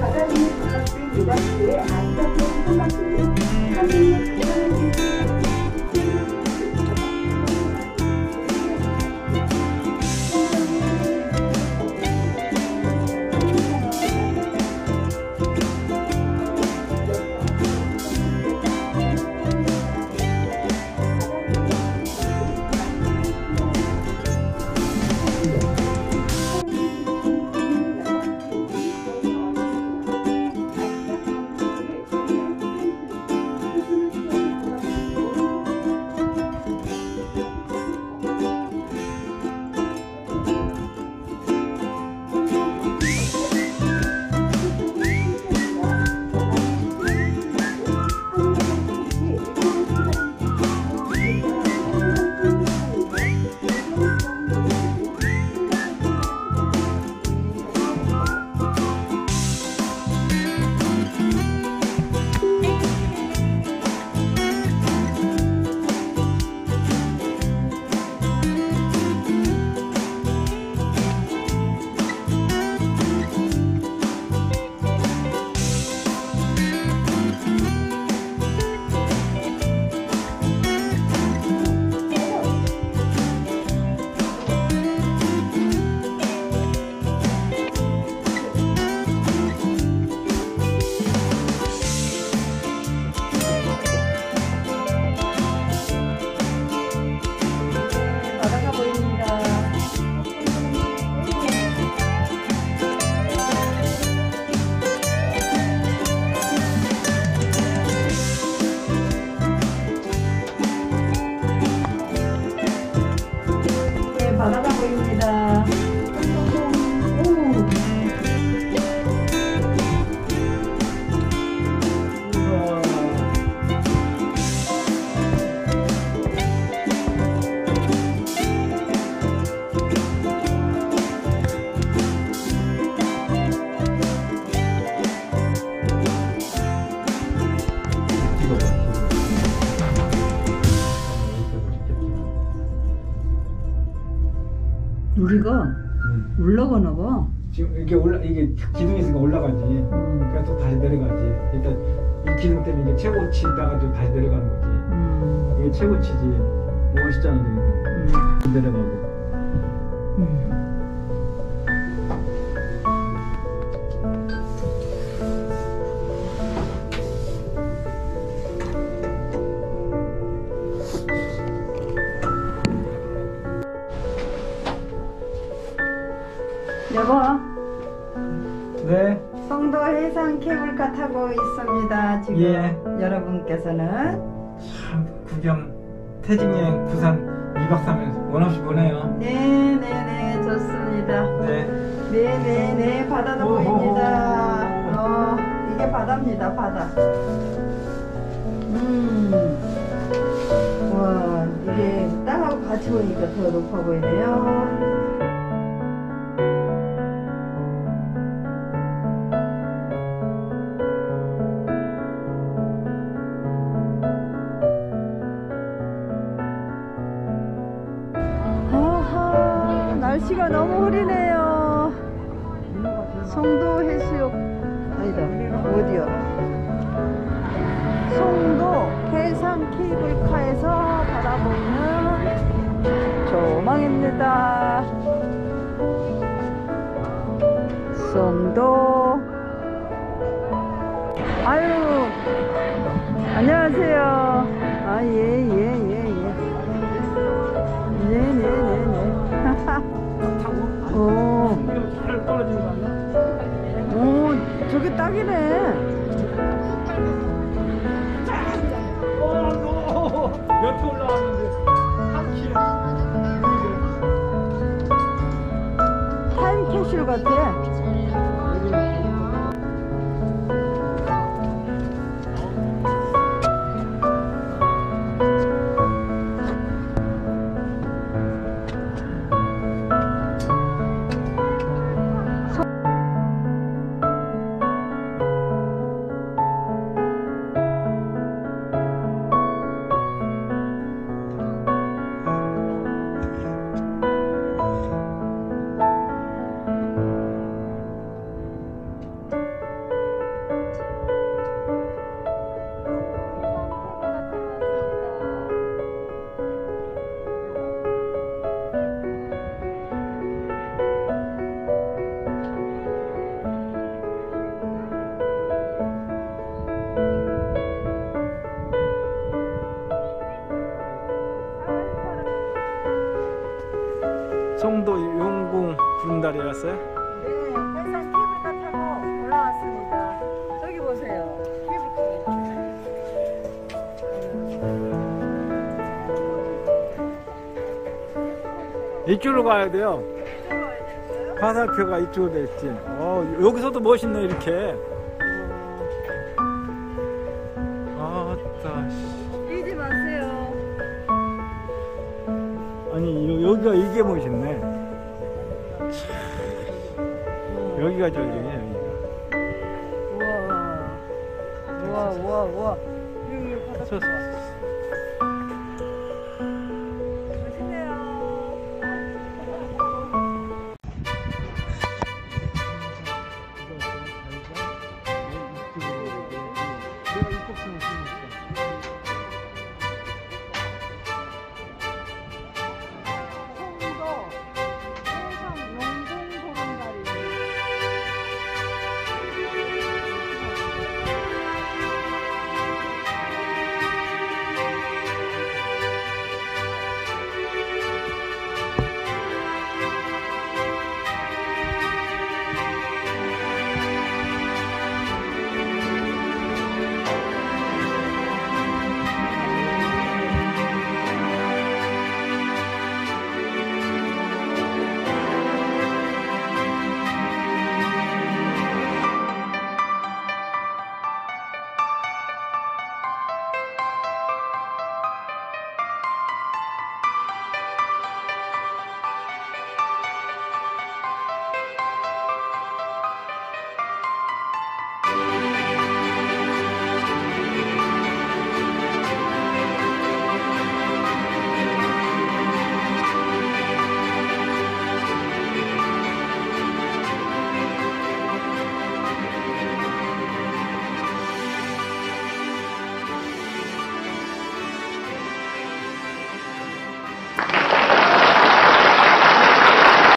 바다 위에 부탁된 유박수의 안전된 한바퀴 우리가 음. 올라가나 봐. 지금 이게 올라 이게 기둥이 있으니까 올라가지. 음. 그래서 또 다시 내려가지. 일단 이 기둥 때문에 이게 최고치 있다가 좀 다시 내려가는 거지. 음. 이게 최고치지. 멋있잖아 음. 지금. 내려가고. 음. 케이블카 타고 있습니다. 지금 예. 여러분께서는 참 구경 태진 여행 부산 2박 3일 원 없이 보내요. 네 네 네 좋습니다. 네. 네 네 네 바다도 오호호. 보입니다. 어 이게 바다입니다 바다. 음. 와 이게 땅하고 같이 보니까 더 높아 보이네요. 흐리네요. 송도 해수욕 아니다 어디요? 송도 해상 케이블카에서 바라보는 조망입니다. 송도 아유 안녕하세요. 아예예예 예. 저게 딱이네. 어, 몇회 올라왔는데 한 킬로. 타임 캡슐 같아. 오른다리였어요? 네, 해상 케이블카 타고 올라왔습니다. 저기 보세요. 케이블카. 이쪽으로 가야 돼요. 화살표가 이쪽으로 돼 있지. 어, 여기서도 멋있네, 이렇게. 아따, 씨. 뛰지 마세요. 아니, 여, 기가 이게 멋있네. 여기가 저기네, 여기가. 우와. 우와, 우와, 우와. 여기 바다 저, 멋있네요.